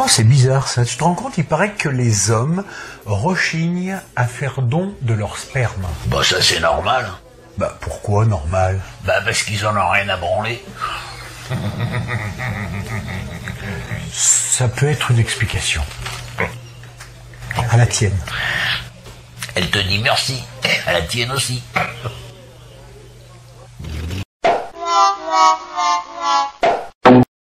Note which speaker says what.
Speaker 1: Oh, c'est bizarre ça. Tu te rends compte, il paraît que les hommes rechignent à faire don de leur sperme.
Speaker 2: Bah ça c'est normal.
Speaker 1: Bah pourquoi normal?
Speaker 2: Bah parce qu'ils en ont rien à branler.
Speaker 1: Ça peut être une explication. À la tienne.
Speaker 2: Elle te dit merci. À la tienne aussi. Thank you.